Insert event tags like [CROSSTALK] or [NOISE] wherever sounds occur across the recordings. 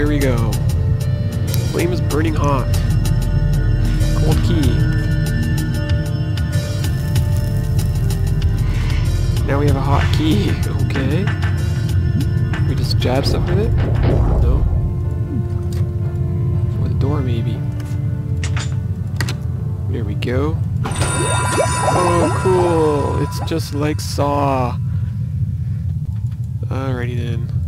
there we go. Flame is burning hot. Cold key. Now we have a hot key. Okay. We just jab stuff with it? No. For the door, maybe. There we go. Oh, cool. It's just like Saw. Alrighty then.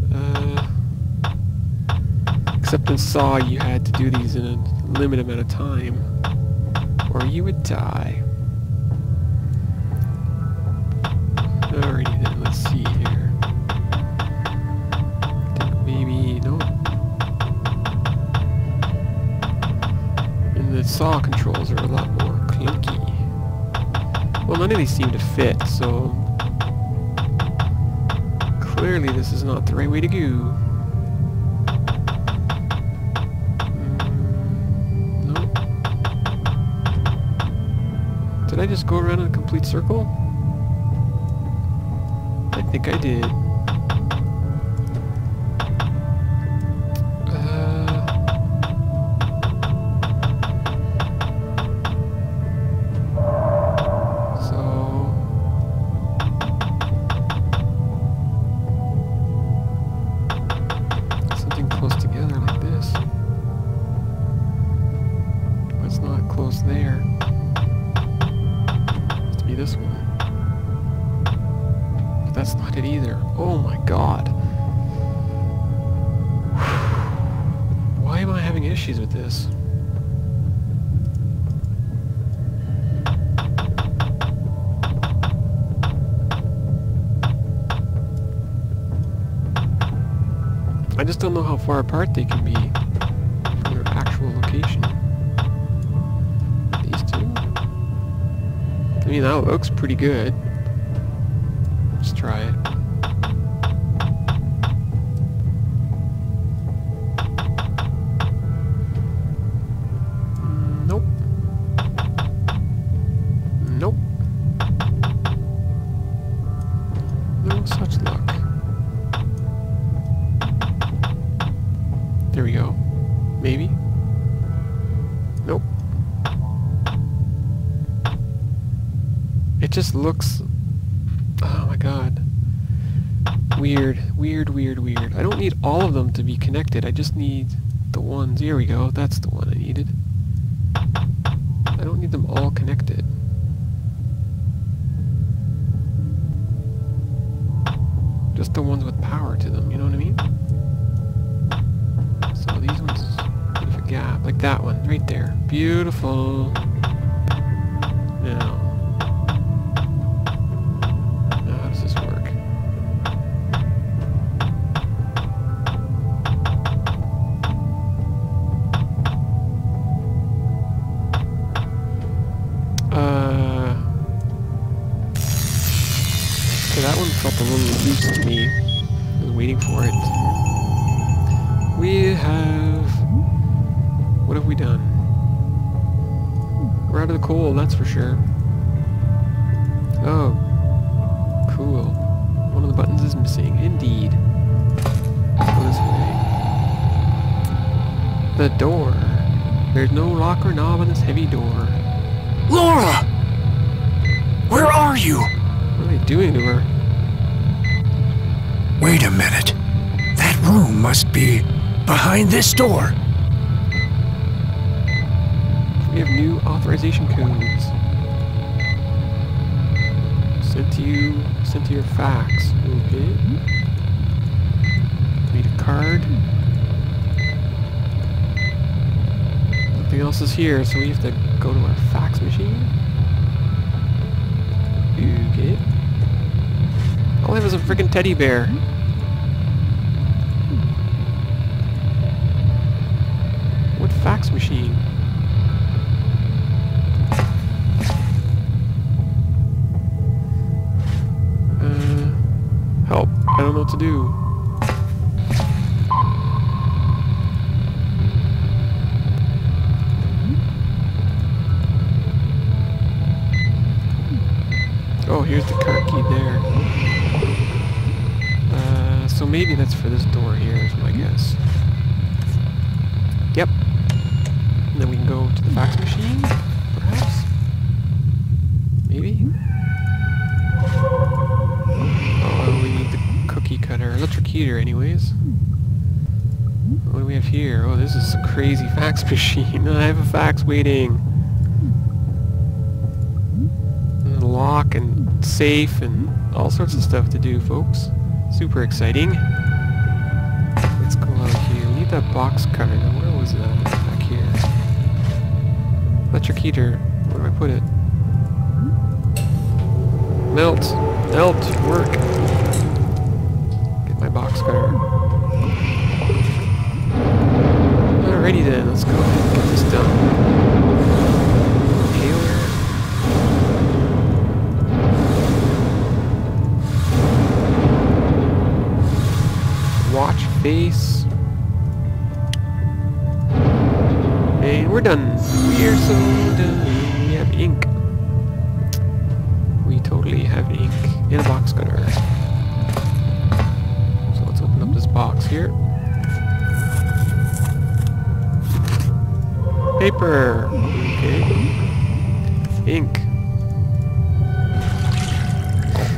Except in Saw, you had to do these in a limited amount of time, or you would die. Alrighty then, let's see here. I think maybe, no. And the Saw controls are a lot more clunky. Well, none of these seem to fit, so clearly this is not the right way to go. I just go around in a complete circle? I think I did. I just don't know how far apart they can be from their actual location. These two? I mean, that looks pretty good. Let's try it. Oh my god. Weird, weird, weird, weird. I don't need all of them to be connected. I just need the ones. Here we go. That's the one I needed. I don't need them all connected. Just the ones with power to them, you know what I mean? So these ones, bit a gap, like that one, right there. Beautiful. That one a little loose to me. I was waiting for it. We have... What have we done? We're out of the coal, that's for sure. Oh. Cool. One of the buttons is missing. Indeed. Let's go this way. The door. There's no lock or knob on this heavy door. Laura! Where are you? What are they doing to her? Wait a minute. That room must be behind this door. We have new authorization codes. Sent to you, sent to your fax. Okay. Need a card. Nothing else is here, so we have to go to our fax machine. Okay. All I have is a freaking teddy bear. What fax machine? Uh, help. I don't know what to do. Oh, here's the car key there. Uh, so maybe that's for this door here is my guess. Then we can go to the fax machine, perhaps? Maybe? Oh, we need the cookie cutter, electric heater anyways. What do we have here? Oh, this is a crazy fax [LAUGHS] machine. I have a fax waiting. And lock and safe and all sorts of stuff to do, folks. Super exciting. Let's go out here. We need that box cutter. Where was that? Electric heater. Where do I put it? Melt! Melt! Work! Get my box cutter. Alrighty then, let's go ahead and get this done. Watch face. We're done. We're so done. We have ink. We totally have ink in a box cutter. So let's open up this box here. Paper. Okay. Ink.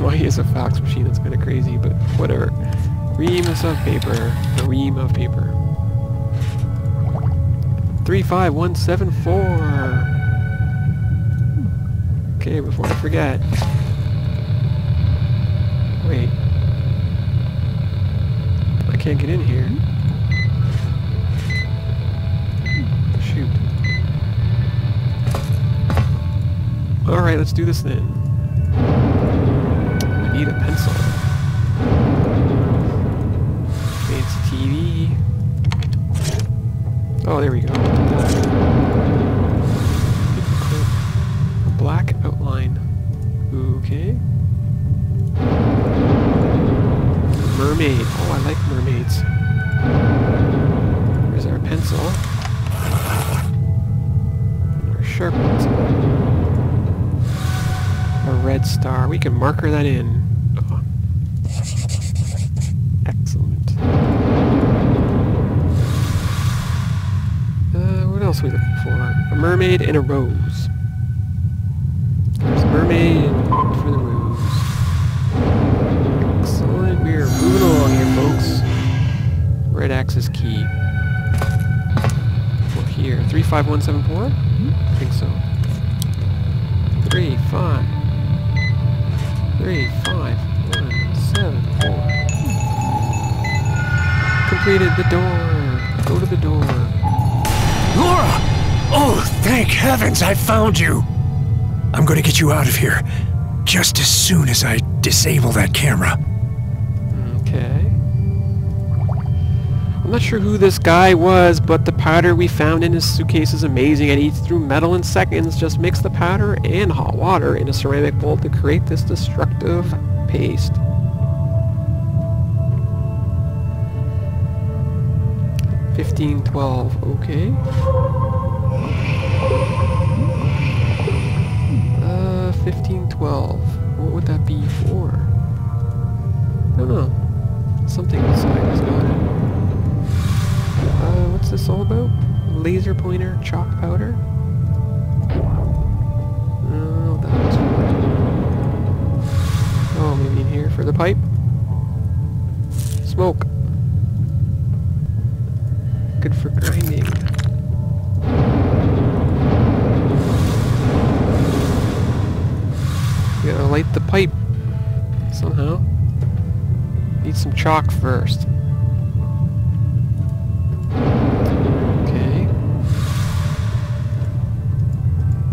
Why is a fax machine? That's kind of crazy, but whatever. Reams of paper. A ream of paper. 35174. Okay, before I forget. Wait. I can't get in here. Shoot. Alright, let's do this then. Oh, there we go. A black outline. Okay. Mermaid. Oh, I like mermaids. There's our pencil. Our sharp pencil. A red star. We can marker that in. Looking for? A mermaid and a rose. There's a mermaid for the rose. Excellent. We are moving along here, folks. Red axis key. We're here. 35174? I think so. Three, five. Three, five, one, seven, four. Completed the door. Go to the door. Laura! Oh, thank heavens I found you! I'm gonna get you out of here just as soon as I disable that camera. Okay. I'm not sure who this guy was, but the powder we found in his suitcase is amazing. It eats through metal in seconds. Just mix the powder and hot water in a ceramic bowl to create this destructive paste. Fifteen twelve, okay. Uh, fifteen twelve. What would that be for? I don't know. Something inside got it. Uh, what's this all about? Laser pointer, chalk powder? Oh, that was. Oh, maybe in here for the pipe? Smoke. Need some chalk first. Okay.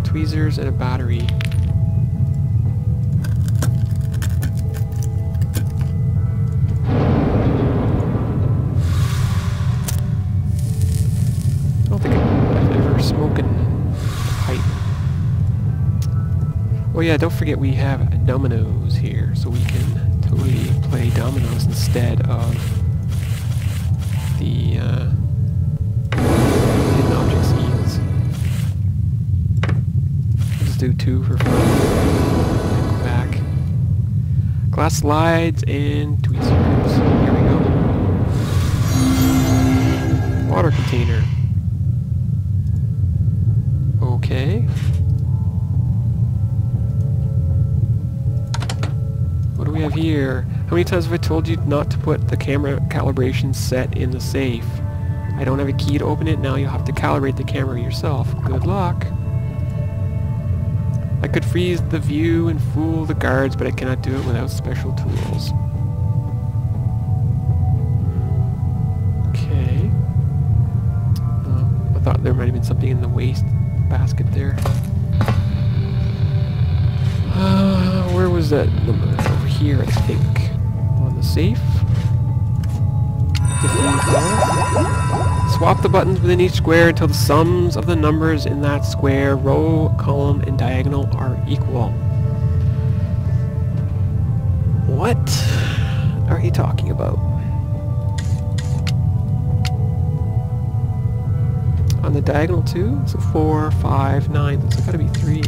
Tweezers and a battery. I don't think I've ever smoking pipe. Oh yeah, don't forget we have dominoes here, so we can dominoes instead of the uh, hidden object scenes. Let's do two for fun. And go back. Glass slides and tweezers. Here we go. Water container. Okay. What do we have here? How many times have I told you not to put the camera calibration set in the safe? I don't have a key to open it, now you'll have to calibrate the camera yourself. Good luck. I could freeze the view and fool the guards, but I cannot do it without special tools. Okay. Uh, I thought there might have been something in the waste basket there. Uh, where was that number? Over here, I think. Safe. 1512. Swap the buttons within each square until the sums of the numbers in that square, row, column, and diagonal are equal. What are you talking about? On the diagonal too? So four, five, nine. That's gotta be three.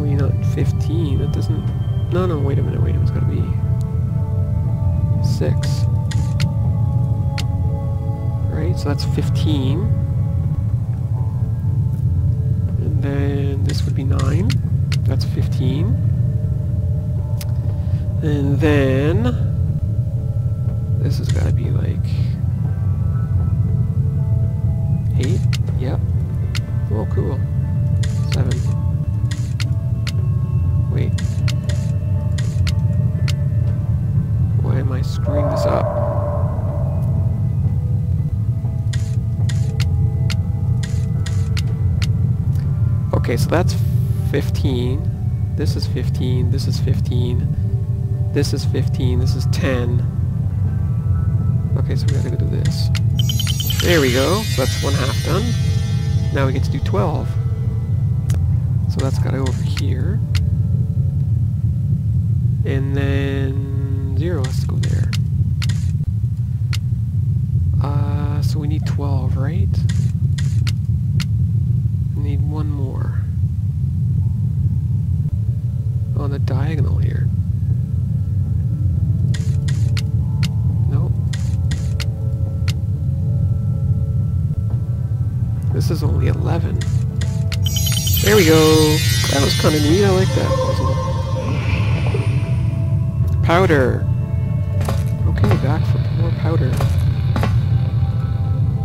We not 15. That doesn't... No, no, wait a minute, wait a minute. It's gotta be... Six. Right, so that's 15. And then this would be 9. That's 15. And then... This has gotta be like... 8? Yep. Oh, cool. That's 15. This is 15. This is 15. This is 15. This is 10. Okay, so we gotta go do this. There we go. So that's one half done. Now we get to do 12. So that's got to go over here. And then 0 has to go there. Uh, so we need 12, right? Need one more. On the diagonal here. Nope. This is only 11. There we go. That was kind of neat. I like that. Powder. Okay, back for more powder.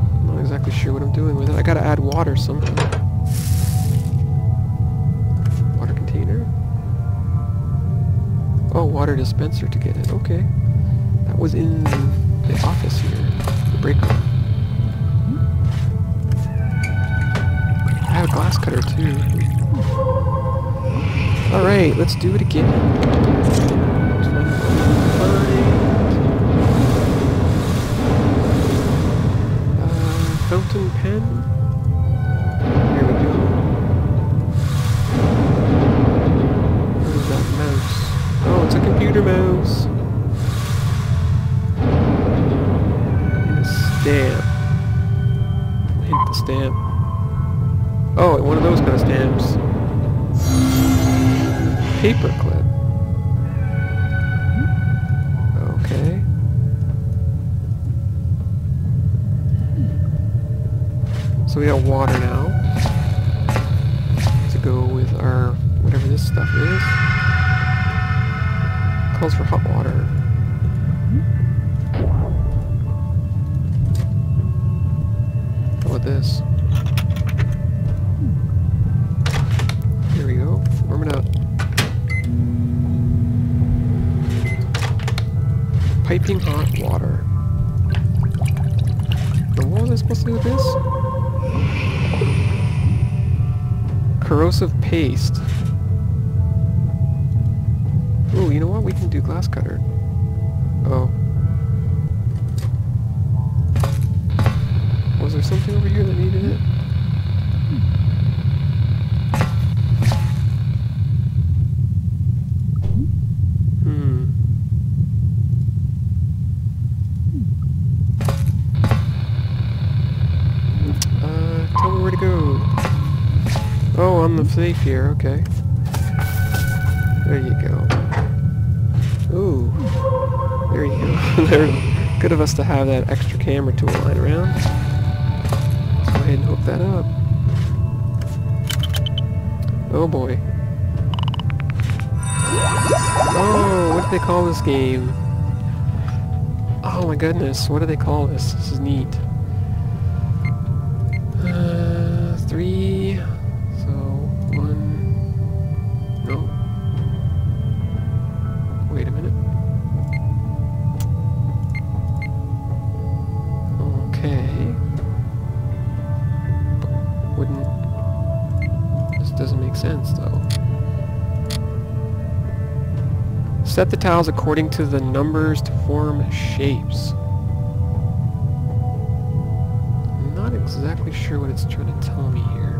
I'm not exactly sure what I'm doing with it. I gotta add water somehow. Oh, water dispenser to get it. Okay. That was in the office here. The break room. I have a glass cutter too. Alright, let's do it again. Uh, fountain pen. Computer mouse. And a stamp. Hint the stamp. Oh, one of those kind of stamps. Paperclip. Okay. So we got water now. To go with our whatever this stuff is. Calls for hot water. How about this? Here we go. Warm it up. Piping hot water. Now, what was I supposed to do with this? Corrosive paste. Ooh, you know what? We can do glass cutter. Oh. Was there something over here that needed it? Hmm. Uh, tell me where to go. Oh, on the safe here, okay. There you go. [LAUGHS] They're good of us to have that extra camera tool lying around. Let's go ahead and hook that up. Oh boy. Oh, what do they call this game? Oh my goodness, what do they call this? This is neat. Set the tiles according to the numbers to form shapes. I'm not exactly sure what it's trying to tell me here.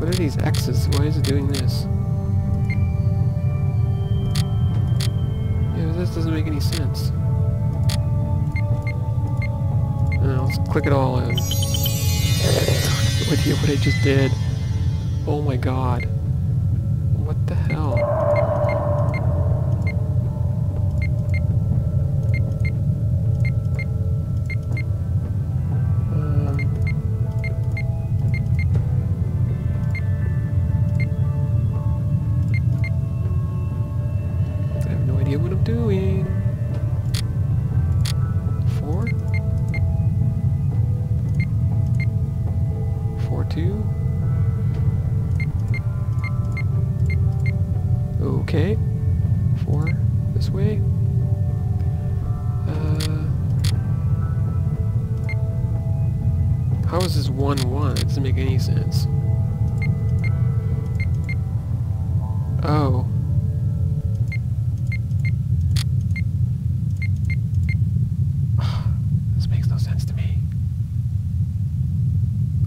What are these X's? Why is it doing this? Yeah, this doesn't make any sense. Uh, let's click it all in. [LAUGHS] no idea what I just did. Oh my god. What the hell?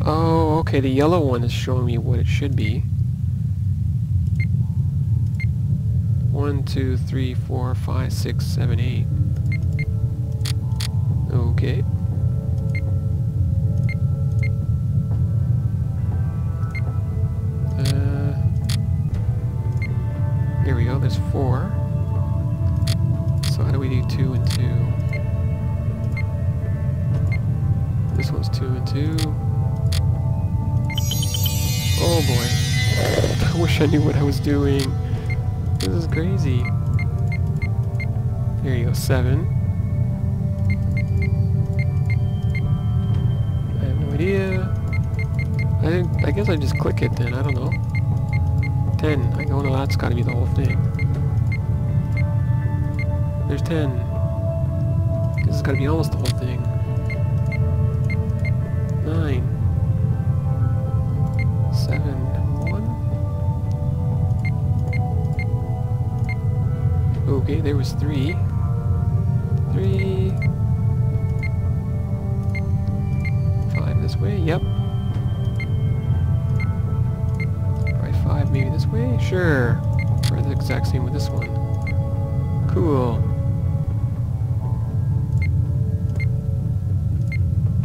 Oh, okay, the yellow one is showing me what it should be. One, two, three, four, five, six, seven, eight. Okay. Uh, here we go, there's four. So how do we do two and two? This one's two and two. Oh boy. I wish I knew what I was doing. This is crazy. There you go, seven. I have no idea. I I guess I just click it then, I don't know. Ten. I go, no, that's gotta be the whole thing. There's ten. This has gotta be almost the whole thing. Nine. Okay, there was three. Three. Five this way, yep. Probably five maybe this way? Sure. Or the exact same with this one. Cool.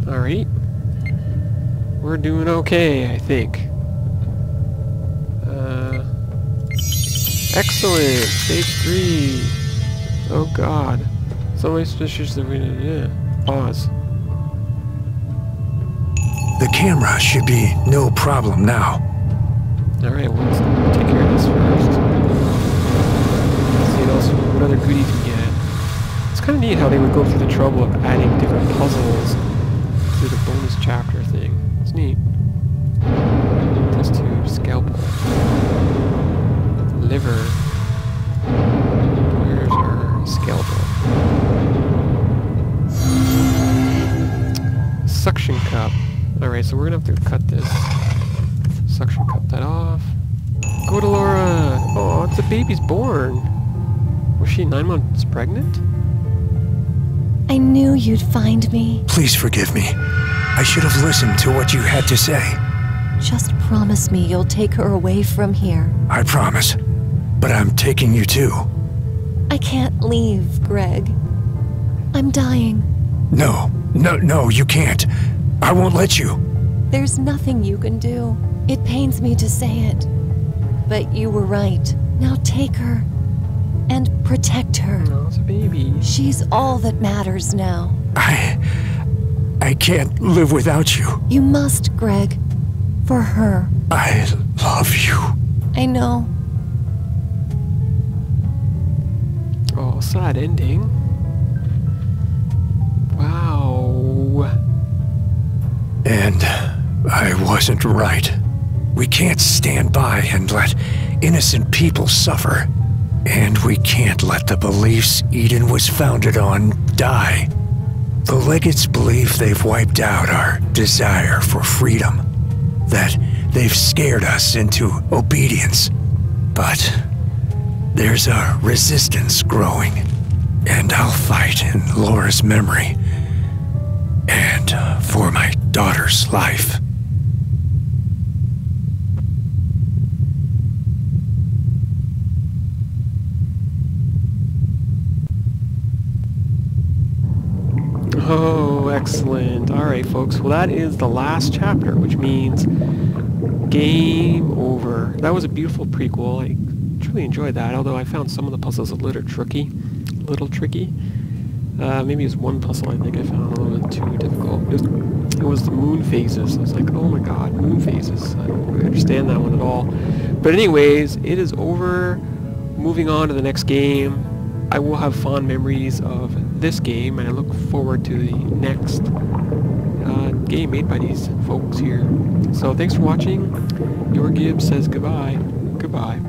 Alright. We're doing okay, I think. Excellent! Stage 3! Oh god. So many suspicious that we're gonna... Yeah. Pause. The camera should be no problem now. Alright, well, let's take care of this first. See what else, what other goodies we get. It's kind of neat how they would go through the trouble of adding different puzzles to the bonus chapter thing. It's neat. Suction cup. Alright, so we're gonna have to cut this. Suction cup that off. Go to Laura! Oh, it's a baby's born. Was she nine months pregnant? I knew you'd find me. Please forgive me. I should have listened to what you had to say. Just promise me you'll take her away from here. I promise. But I'm taking you too. I can't leave, Greg. I'm dying. No, no, no, you can't. I won't let you. There's nothing you can do. It pains me to say it. But you were right. Now take her. And protect her. No, it's a baby. She's all that matters now. I. I can't live without you. You must, Greg. For her. I love you. I know. Oh, sad ending. And I wasn't right. We can't stand by and let innocent people suffer. And we can't let the beliefs Eden was founded on die. The Legates believe they've wiped out our desire for freedom. That they've scared us into obedience. But there's a resistance growing. And I'll fight in Laura's memory. And uh, for my daughter's life. Oh, excellent. Alright, folks. Well, that is the last chapter, which means game over. That was a beautiful prequel. I truly enjoyed that, although I found some of the puzzles a little tricky. A little tricky. Uh, maybe it's one puzzle I think I found a little bit too difficult. It was, it was the moon phases. I was like, oh my god, moon phases. I don't really understand that one at all. But anyways, it is over. Moving on to the next game. I will have fond memories of this game, and I look forward to the next uh, game made by these folks here. So thanks for watching. Your Gibs says goodbye. Goodbye.